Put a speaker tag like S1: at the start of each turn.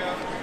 S1: go.